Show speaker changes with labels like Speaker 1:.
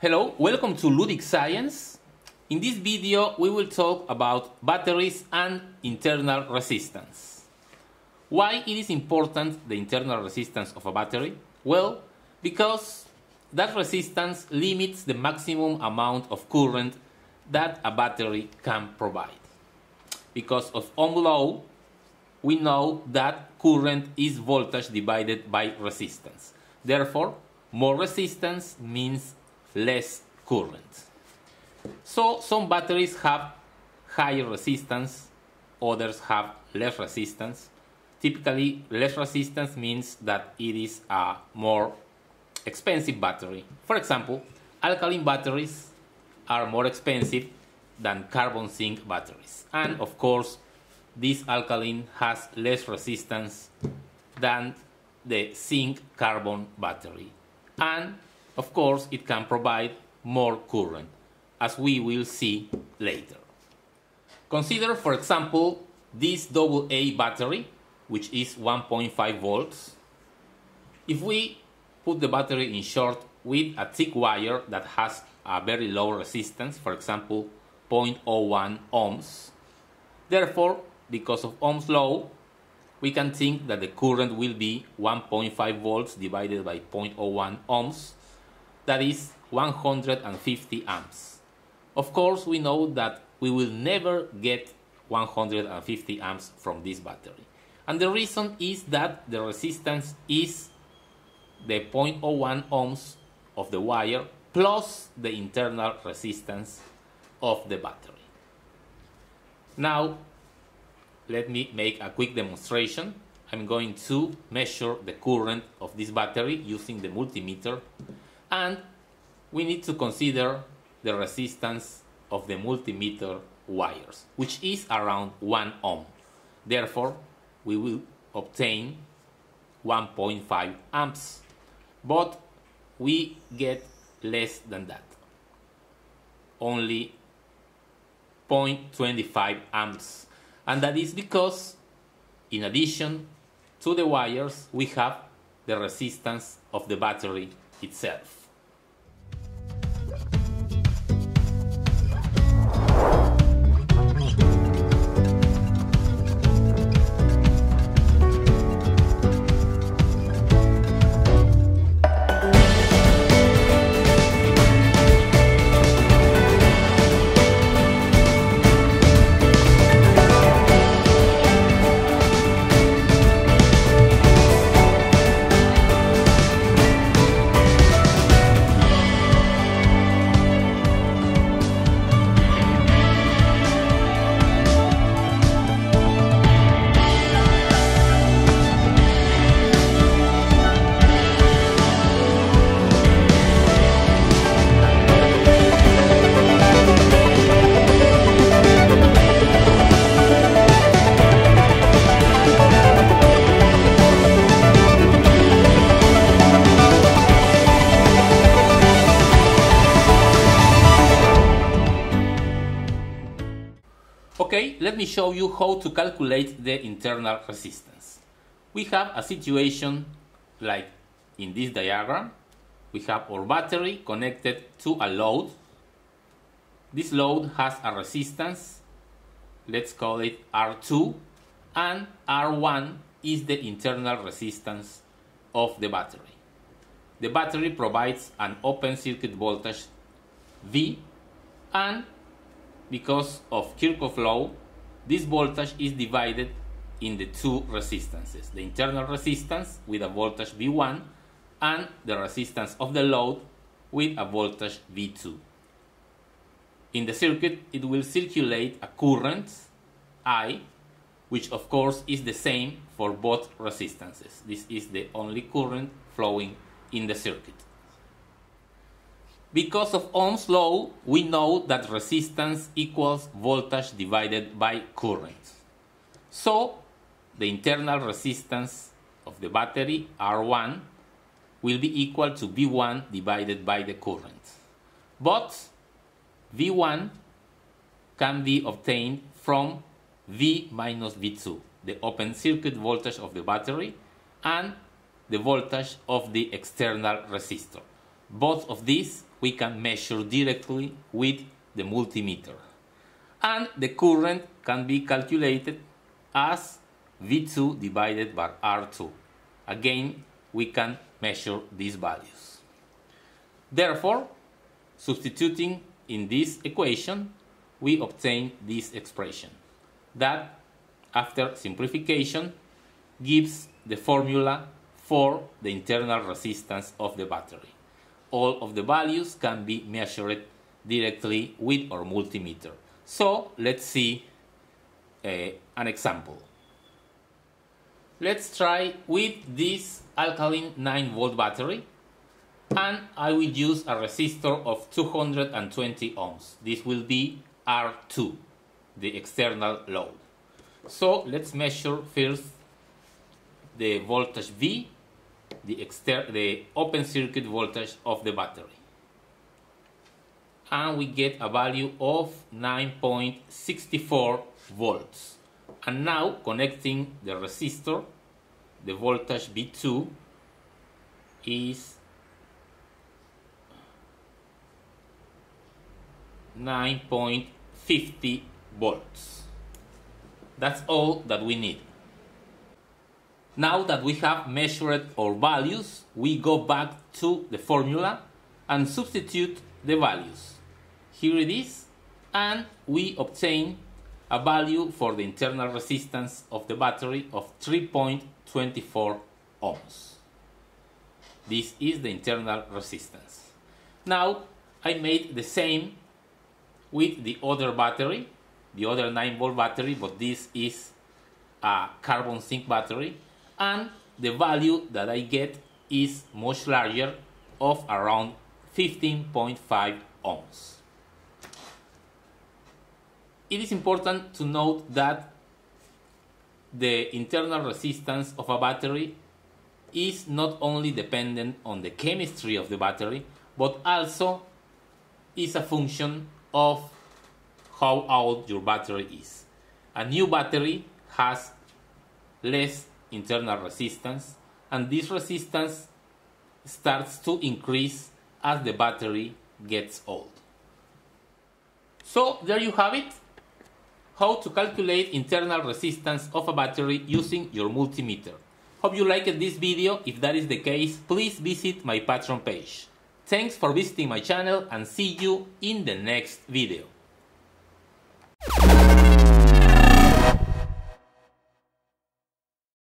Speaker 1: Hello, welcome to Ludic Science. In this video we will talk about batteries and internal resistance. Why it is important the internal resistance of a battery? Well, because that resistance limits the maximum amount of current that a battery can provide. Because of Ohm law, we know that current is voltage divided by resistance. Therefore, more resistance means less current. So some batteries have higher resistance, others have less resistance. Typically, less resistance means that it is a more expensive battery. For example, alkaline batteries are more expensive than carbon zinc batteries. And of course, this alkaline has less resistance than the zinc carbon battery. And of course, it can provide more current, as we will see later. Consider, for example, this AA battery, which is 1.5 volts. If we put the battery in short with a thick wire that has a very low resistance, for example, 0.01 ohms, therefore, because of Ohm's law, we can think that the current will be 1.5 volts divided by 0.01 ohms, that is 150 amps. Of course, we know that we will never get 150 amps from this battery. And the reason is that the resistance is the 0.01 ohms of the wire plus the internal resistance of the battery. Now, let me make a quick demonstration. I'm going to measure the current of this battery using the multimeter and we need to consider the resistance of the multimeter wires, which is around 1 ohm. Therefore, we will obtain 1.5 amps, but we get less than that, only 0.25 amps. And that is because, in addition to the wires, we have the resistance of the battery itself. Me show you how to calculate the internal resistance. We have a situation like in this diagram. We have our battery connected to a load. This load has a resistance, let's call it R2, and R1 is the internal resistance of the battery. The battery provides an open circuit voltage V and because of Kirchhoff law, this voltage is divided in the two resistances, the internal resistance with a voltage V1 and the resistance of the load with a voltage V2. In the circuit, it will circulate a current I, which of course is the same for both resistances. This is the only current flowing in the circuit. Because of Ohm's law, we know that resistance equals voltage divided by current. So, the internal resistance of the battery, R1, will be equal to V1 divided by the current. But V1 can be obtained from V minus V2, the open circuit voltage of the battery, and the voltage of the external resistor. both of these we can measure directly with the multimeter. And the current can be calculated as V2 divided by R2. Again, we can measure these values. Therefore, substituting in this equation, we obtain this expression that, after simplification, gives the formula for the internal resistance of the battery. All of the values can be measured directly with our multimeter. So let's see uh, an example. Let's try with this alkaline 9 volt battery and I will use a resistor of 220 ohms. This will be R2, the external load. So let's measure first the voltage V, the, the open circuit voltage of the battery. And we get a value of 9.64 volts. And now connecting the resistor, the voltage V2 is 9.50 volts. That's all that we need. Now that we have measured our values, we go back to the formula and substitute the values. Here it is, and we obtain a value for the internal resistance of the battery of 3.24 ohms. This is the internal resistance. Now I made the same with the other battery, the other 9 volt battery, but this is a carbon zinc battery, and the value that I get is much larger of around 15.5 ohms. It is important to note that the internal resistance of a battery is not only dependent on the chemistry of the battery, but also is a function of how old your battery is. A new battery has less internal resistance, and this resistance starts to increase as the battery gets old. So, there you have it how to calculate internal resistance of a battery using your multimeter. Hope you liked this video. If that is the case, please visit my Patreon page. Thanks for visiting my channel and see you in the next video.